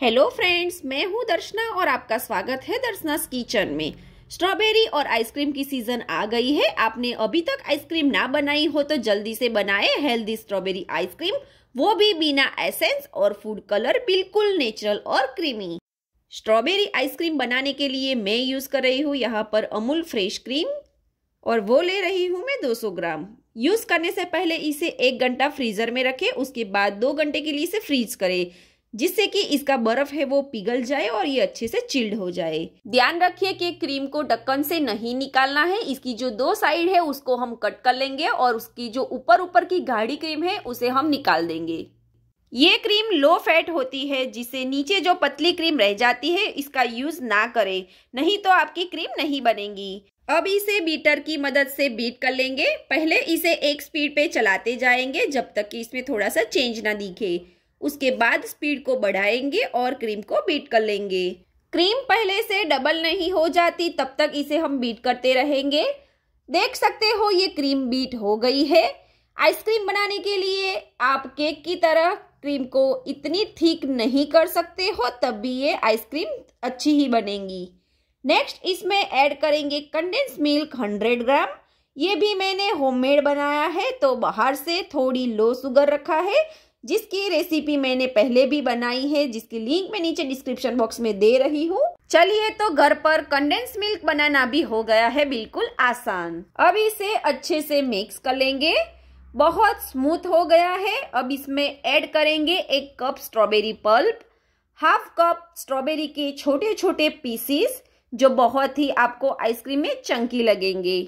Hello friends, मैं हूँ दर्शना और आपका स्वागत है दर्शनास किचन में। स्ट्रॉबेरी और आइसक्रीम की सीज़न आ गई है। आपने अभी तक आइसक्रीम ना बनाई हो तो जल्दी से बनाए हेल्दी स्ट्रॉबेरी आइसक्रीम। वो भी बिना एसेंस और फ़ूड कलर, बिल्कुल नेचुरल और क्रीमी। स्ट्रॉबेरी आइसक्रीम बनाने के लिए मैं यूज़ कर रही हूँ यहाँ पर अमूल फ्रेश क्रीम और वो ले रही हूँ मैं 200 ग्राम। यूज़ करने से पहले इसे एक घंटा फ्रीजर में रखें, उसके बाद दो घंटे के लिए इसे फ्रीज करें। जिससे कि इसका बर्फ़ है वो पिघल जाए और ये अच्छे से चिल्ड हो जाए। ध्यान रखिए कि क्रीम को ढक्कन से नहीं निकालना है। इसकी जो दो साइड है, उसको हम कट कर लेंगे और उसकी जो ऊपर ऊपर की गाढ़ी क्रीम है, उसे हम निकाल देंगे। ये क्रीम लो फैट होती है, जिससे नीचे जो पतली क्रीम रह जाती है, इसका यूज़ ना करें। नहीं तो आपकी क्रीम नहीं बनेगी। अब इसे बीटर की मदद से बीट कर लेंगे। पहले इसे एक स्पीड पे चलाते जाएँगे, जब तक कि इसमें थोड़ा सा चेंज ना दिखे। उसके बाद स्पीड को बढ़ाएँगे और क्रीम को बीट कर लेंगे। क्रीम पहले से डबल नहीं हो जाती, तब तक इसे हम बीट करते रहेंगे। देख सकते हो, ये क्रीम बीट हो गई है। आइसक्रीम बनाने के लिए आप केक की तरह क्रीम को इतनी थिक नहीं कर सकते हो, तब भी ये आइसक्रीम अच्छी ही बनेगी। नेक्स्ट, इसमें ऐड करेंगे कंडेंस मिल्क 100 ग्राम। ये भी मैंने होममेड बनाया है तो बाहर से थोड़ी लो शुगर रखा है जिसकी रेसिपी मैंने पहले भी बनाई है, जिसकी लिंक मैं नीचे डिस्क्रिप्शन बॉक्स में दे रही हूँ। चलिए तो घर पर कंडेंस मिल्क बनाना भी हो गया है बिल्कुल आसान। अब इसे अच्छे से मिक्स कर लेंगे। बहुत स्मूथ हो गया है। अब इसमें ऐड करेंगे एक cup strawberry pulp half cup strawberry के छोटे छोटे पीसीस जो बहुत ही आपको आइसक्रीम में चंकी लगेंगे।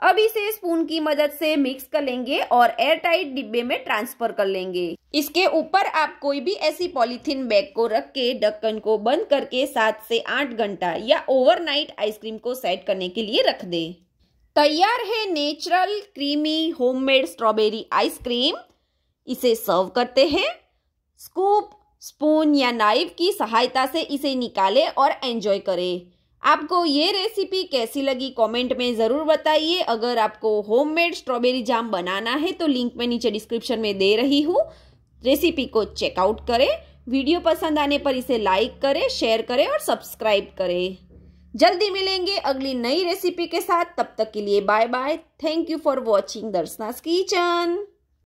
अब इसे स्पून की मदद से मिक्स कर लेंगे और एयर टाइट डिब्बे में ट्रांसफ़र कर लेंगे। इसके ऊपर आप कोई भी ऐसी पॉलीथीन बैग को रख के ढक्कन को बंद करके सात से आठ घंटा या ओवरनाइट आइसक्रीम को सेट करने के लिए रख दे। तैयार है natural creamy homemade strawberry ice cream इसे सर्व करते हैं। स्कूप स्पून या नाइफ की सहायता से इसे निकालें और एंजॉय करें। आपको ये रेसिपी कैसी लगी कमेंट में ज़रूर बताइए। अगर आपको होममेड स्ट्रॉबेरी जाम बनाना है तो लिंक मैं नीचे डिस्क्रिप्शन में दे रही हूँ। रेसिपी को चेकआउट करें। वीडियो पसंद आने पर इसे लाइक करें शेयर करें और सब्सक्राइब करें। जल्दी मिलेंगे अगली नई रेसिपी के साथ। तब तक के लिए bye bye thank you for watching Darshana's kitchen